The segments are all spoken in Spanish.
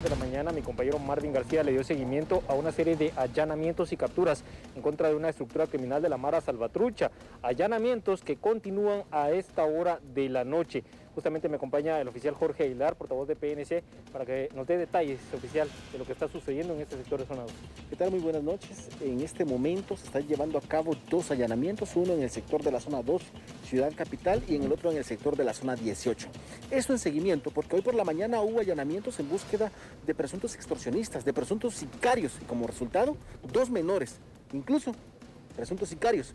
de la mañana mi compañero Marvin García le dio seguimiento a una serie de allanamientos y capturas en contra de una estructura criminal de la Mara Salvatrucha, allanamientos que continúan a esta hora de la noche. Justamente me acompaña el oficial Jorge Aguilar, portavoz de PNC, para que nos dé detalles, oficial, de lo que está sucediendo en este sector de zona 2. ¿Qué tal? Muy buenas noches. En este momento se están llevando a cabo dos allanamientos, uno en el sector de la zona 2, Ciudad Capital, y en el otro en el sector de la zona 18. Esto en seguimiento, porque hoy por la mañana hubo allanamientos en búsqueda de presuntos extorsionistas, de presuntos sicarios, y como resultado, dos menores, incluso presuntos sicarios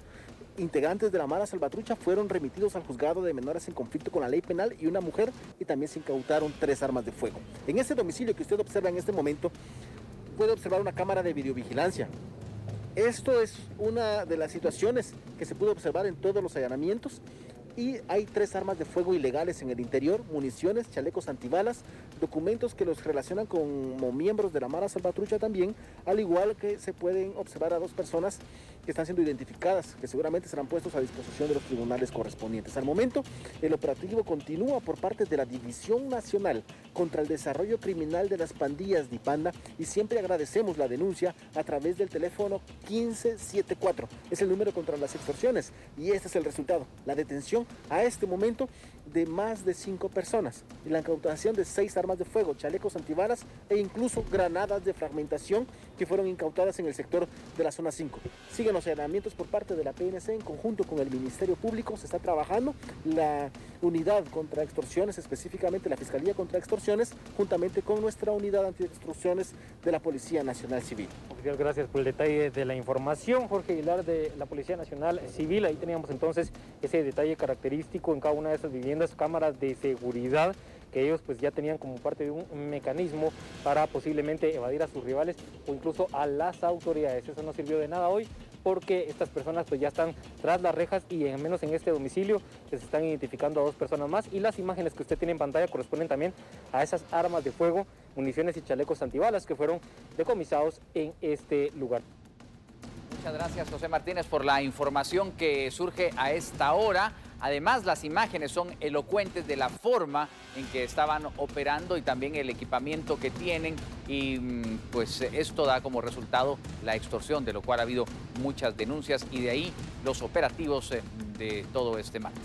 integrantes de la Mara Salvatrucha fueron remitidos al juzgado de menores en conflicto con la ley penal y una mujer y también se incautaron tres armas de fuego. En este domicilio que usted observa en este momento puede observar una cámara de videovigilancia. Esto es una de las situaciones que se pudo observar en todos los allanamientos y hay tres armas de fuego ilegales en el interior, municiones, chalecos antibalas, documentos que los relacionan como miembros de la Mara Salvatrucha también, al igual que se pueden observar a dos personas que están siendo identificadas, que seguramente serán puestos a disposición de los tribunales correspondientes. Al momento, el operativo continúa por parte de la División Nacional contra el Desarrollo Criminal de las Pandillas de Panda y siempre agradecemos la denuncia a través del teléfono 1574. Es el número contra las extorsiones y este es el resultado, la detención a este momento de más de cinco personas y la incautación de seis armas de fuego, chalecos antibalas e incluso granadas de fragmentación que fueron incautadas en el sector de la zona 5. Los allanamientos por parte de la PNC en conjunto con el Ministerio Público, se está trabajando la unidad contra extorsiones, específicamente la Fiscalía contra Extorsiones, juntamente con nuestra unidad anti-extorsiones de la Policía Nacional Civil. Oficial, gracias por el detalle de la información. Jorge Aguilar de la Policía Nacional Civil, ahí teníamos entonces ese detalle característico en cada una de esas viviendas, cámaras de seguridad que ellos pues ya tenían como parte de un mecanismo para posiblemente evadir a sus rivales o incluso a las autoridades. Eso no sirvió de nada hoy porque estas personas pues ya están tras las rejas y al menos en este domicilio se están identificando a dos personas más y las imágenes que usted tiene en pantalla corresponden también a esas armas de fuego, municiones y chalecos antibalas que fueron decomisados en este lugar. Muchas gracias José Martínez por la información que surge a esta hora. Además, las imágenes son elocuentes de la forma en que estaban operando y también el equipamiento que tienen y mm, pues esto da como resultado la extorsión, de lo cual ha habido muchas denuncias y de ahí los operativos eh, de todo este martes.